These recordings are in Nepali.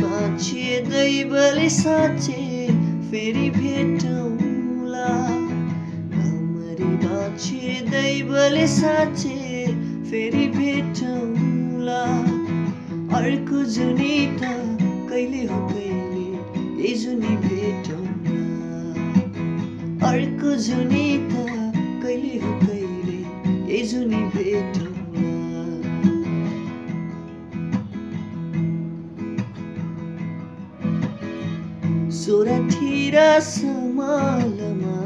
बाँचे दैवले साँचे फेरि भेटौँला। राम्ररी बाँचे दैवले साँचे फेरि भेटौँला। अर्को जुनी त कहिले हो कहिले ए जुनी भेटौँला। अर्को जुनी त कहिले हो कहिले ए जुनी भेटौँला। सोराठी र समालमा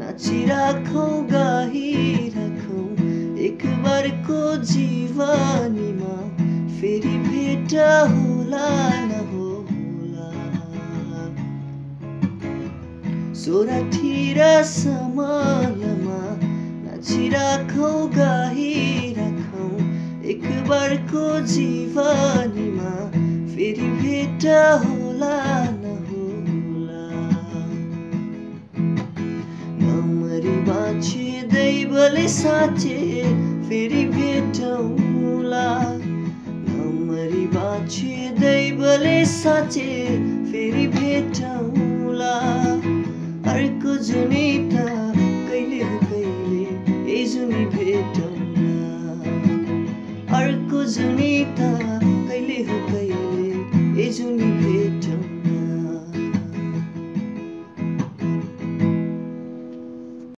नाचिराखौँ गाइराखौँ एक बारको जीवनीमा फेरि भेट होला नहोला सोराठी र समालमा नाचिराखौँ गाइराखौँ एक बारको जीवनीमा फेरि भेट होला बाँचे दैवले साँचे फेरि भेटौँला। नम्री बाँचे दैवले साँचे फेरि भेटौँला। अर्को जुनी त कहिले कहिले ए जुनी भेटौँला। अर्को जुनी त कहिले कहिले